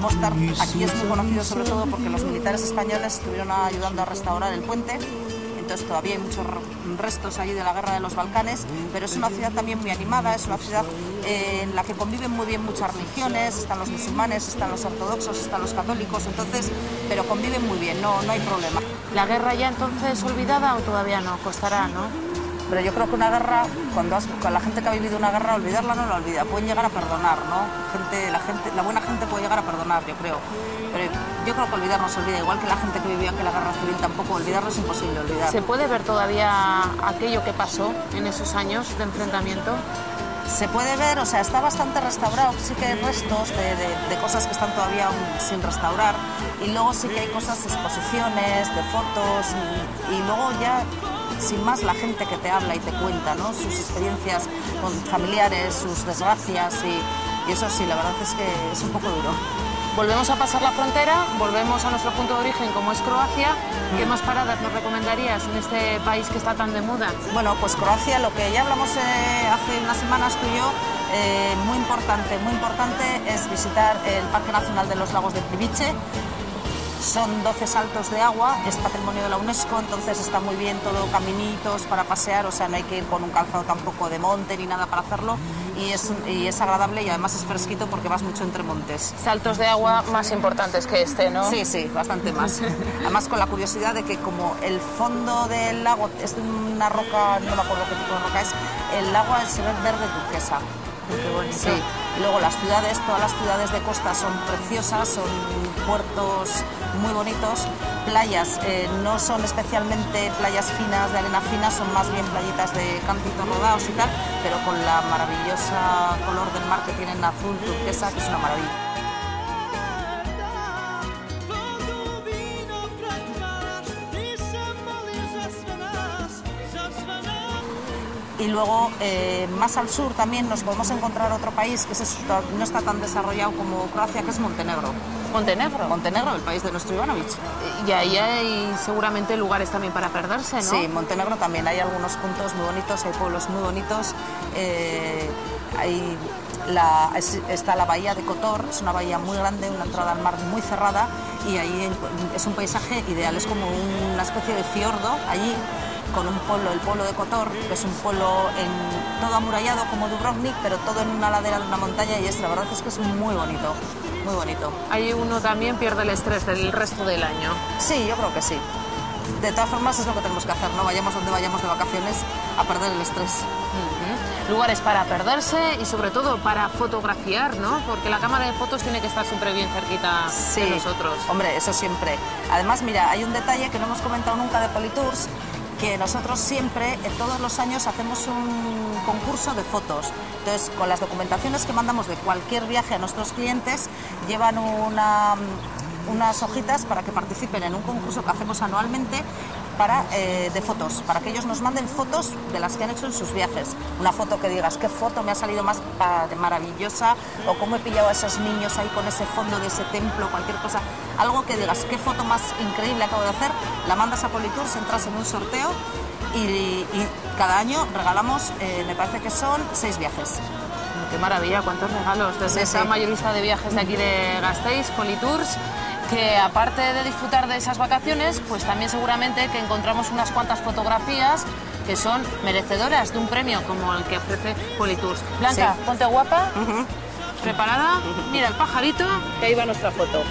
Mostar aquí es muy conocido sobre todo porque los militares españoles estuvieron ayudando a restaurar el puente entonces todavía hay muchos restos allí de la guerra de los Balcanes, pero es una ciudad también muy animada, es una ciudad eh, en la que conviven muy bien muchas religiones, están los musulmanes, están los ortodoxos, están los católicos, entonces, pero conviven muy bien, no, no hay problema. ¿La guerra ya entonces olvidada o todavía no? Costará, ¿no? Pero yo creo que una guerra, cuando con la gente que ha vivido una guerra, olvidarla no la olvida, pueden llegar a perdonar, ¿no? Gente, la, gente, la buena gente puede llegar a perdonar, yo creo. Pero yo creo que olvidar no se olvida, igual que la gente que vivió la guerra civil tampoco, olvidarlo es imposible olvidar. ¿Se puede ver todavía aquello que pasó en esos años de enfrentamiento? se puede ver, o sea, está bastante restaurado, sí que hay restos de, de, cosas que están todavía sin restaurar y luego sí que hay cosas, exposiciones, de fotos y luego ya sin más la gente que te habla y te cuenta ¿no? sus experiencias con familiares, sus desgracias y, eso sí, la verdad es que es un poco duro. Volvemos a pasar la frontera, volvemos a nuestro punto de origen como es Croacia. ¿Qué mm. más paradas nos recomendarías en este país que está tan de moda? Bueno, pues Croacia, lo que ya hablamos eh, hace unas semanas tú y yo, eh, muy importante, muy importante es visitar el Parque Nacional de los Lagos de Priviche, son 12 saltos de agua, es patrimonio de la UNESCO, entonces está muy bien todo caminitos para pasear, o sea, no hay que ir con un calzado tampoco de monte ni nada para hacerlo. Y es, y es agradable y además es fresquito porque vas mucho entre montes. Saltos de agua más importantes que este, ¿no? Sí, sí, bastante más. además con la curiosidad de que como el fondo del lago es de una roca, no me acuerdo qué tipo de roca es, el agua se ve verde turquesa. Sí. luego las ciudades, todas las ciudades de costa son preciosas, son puertos muy bonitos. Playas eh, no son especialmente playas finas de arena fina, son más bien playitas de cantitos rodados y tal, pero con la maravillosa color del mar que tienen azul turquesa, que es una maravilla. Y luego eh, más al sur también nos podemos encontrar otro país que no está tan desarrollado como Croacia, que es Montenegro. Montenegro. Montenegro, el país de nuestro Ivanovic. Y ahí hay seguramente lugares también para perderse, ¿no? Sí, Montenegro también. Hay algunos puntos muy bonitos, hay pueblos muy bonitos. Eh, hay la, está la bahía de Kotor, es una bahía muy grande, una entrada al mar muy cerrada y ahí es un paisaje ideal, es como una especie de fiordo allí con un pueblo, el pueblo de Kotor, que es un pueblo en, todo amurallado como Dubrovnik, pero todo en una ladera de una montaña y es, la verdad es que es muy bonito, muy bonito. Ahí uno también pierde el estrés del resto del año. Sí, yo creo que sí. De todas formas es lo que tenemos que hacer, no vayamos donde vayamos de vacaciones a perder el estrés. Lugares para perderse y sobre todo para fotografiar, ¿no? Porque la cámara de fotos tiene que estar siempre bien cerquita de nosotros. Hombre, eso siempre. Además, mira, hay un detalle que no hemos comentado nunca de Politours, que nosotros siempre, todos los años, hacemos un concurso de fotos. Entonces, con las documentaciones que mandamos de cualquier viaje a nuestros clientes, llevan una, unas hojitas para que participen en un concurso que hacemos anualmente para, eh, de fotos, para que ellos nos manden fotos de las que han hecho en sus viajes. Una foto que digas, qué foto me ha salido más maravillosa, o cómo he pillado a esos niños ahí con ese fondo de ese templo, cualquier cosa. Algo que digas, qué foto más increíble acabo de hacer, la mandas a Politours, entras en un sorteo y, cada año regalamos, eh, me parece que son seis viajes. Qué maravilla, cuántos regalos. Desde esa mayorista de viajes de aquí de Gasteiz, Politours, que aparte de disfrutar de esas vacaciones, pues también seguramente que encontramos unas cuantas fotografías que son merecedoras de un premio como el que ofrece Politours. Blanca, ponte guapa, preparada, mira el pajarito, que ahí va nuestra foto.